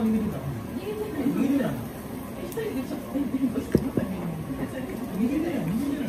逃げてた逃げてない一人でちょっとて逃げてない逃げてない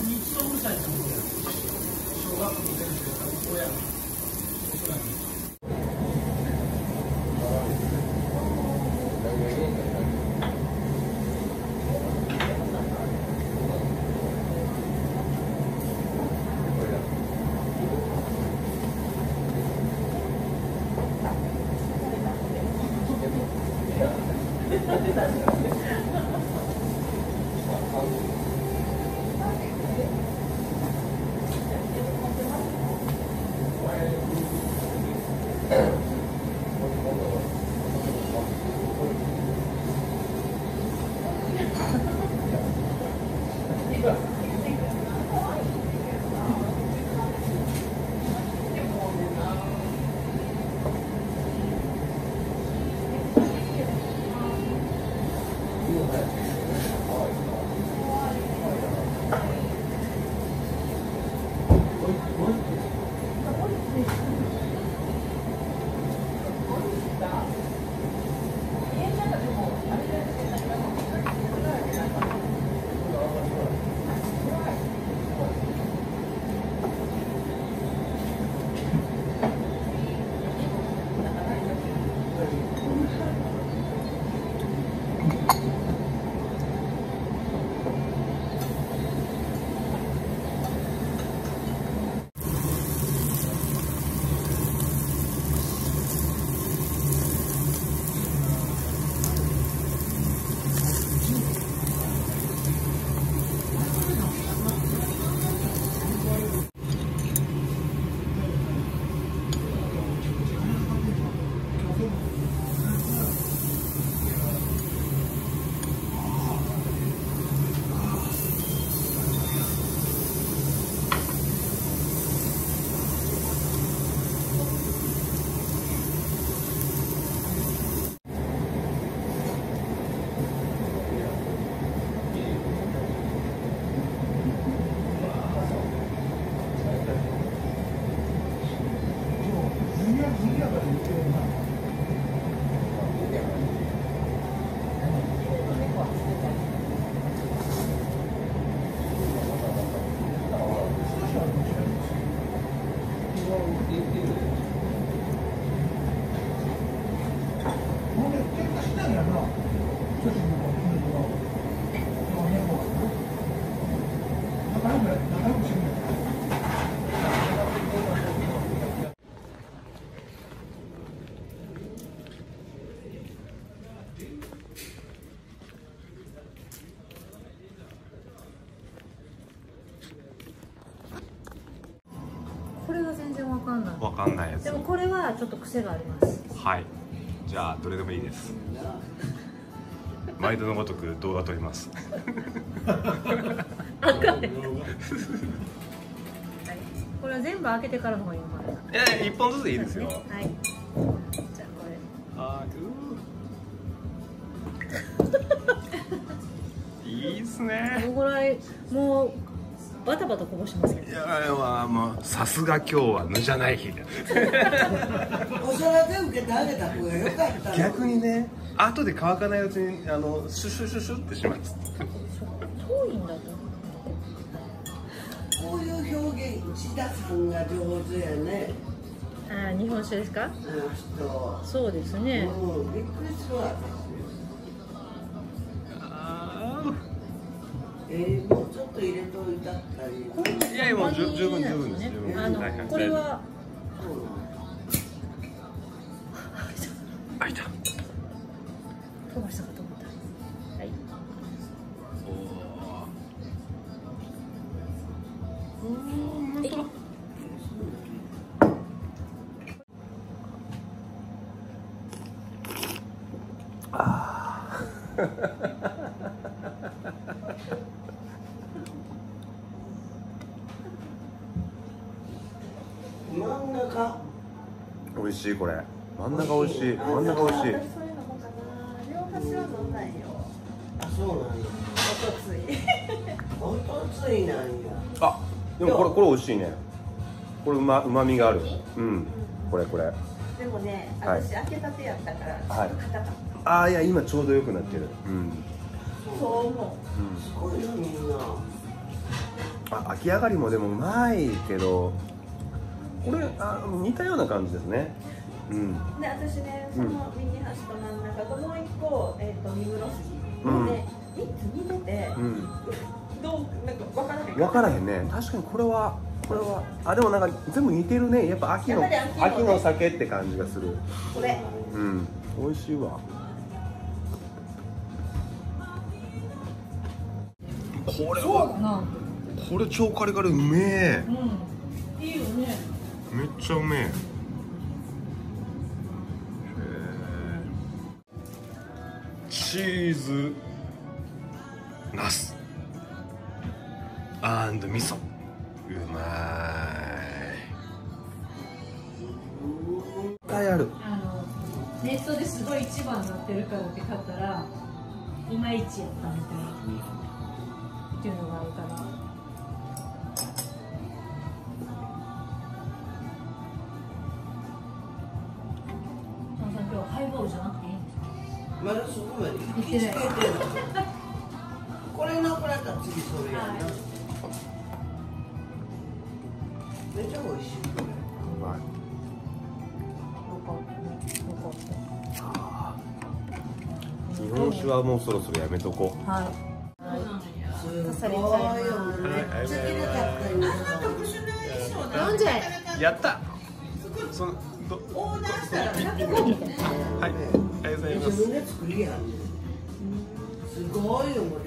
你收下去。全然わかんない。わかんないやつ。でもこれはちょっと癖があります。はい。じゃあどれでもいいです。毎度のごとく動画撮ります。これは全部開けてからの方がいいのかな。いやいや一本ずつでいいですよ。はい。じゃあこれ。あー いいっすね。どのぐらいもうバタバタこぼしますけどいやまあもうさすが今日はぬじゃない日だお皿で受けてあげた方がよかったの逆にね後で乾かないうちにあのシュシュシュシュってします。遠いんだとこういう表現内田さんが上手やね。あー日本酒ですか？そうですね。うんびっくりするわえー、いやいやもう十十分十分です。十分あのこれは。あいた。飛ばしたかと真ん中。美味しいこれ。真ん中美味しい。真ん中美味しい。両端は飲んないよあそうなんやおとついおとついなんや。あでもこれこれ美味しいね。これうまうまみがある。うん。これこれ。でもねはい。私開けたてやったからちょはい。っと硬かっああいや今ちょうど良くなってる。うん、たそう思すごいなみんな。あ秋上がりもでもうまいけどこれあ似たような感じですね。うん。うで私ねその右端と真ん中ともう一個、えー、と三室筋うんで三つ似てて、うん。どうなんか分からへん分からへんね。確かにこれはこれはあでもなんか全部似てるね。やっぱ秋のね。秋の酒って感じがする。これ。うん。美味しいわ。これはな。これ超カリカリうめえ。うんめっちゃうめえ。チーズ。ナス。アンド味噌。うまい。いっぱいある。あのネットですごい一番になってるからって買ったらいまいちやったみたいな。っていうのがあるからまだそこまで行きつけてこれなくなったら次それやな、はい、めっちゃ美味しいこれうまい日本酒はもうそろそろやめとこう。はい。すごいよ。めっちゃ綺麗だった。やった。そのど。オーーしたら。はい。ございます。自分で作りやん。すごいよこれ。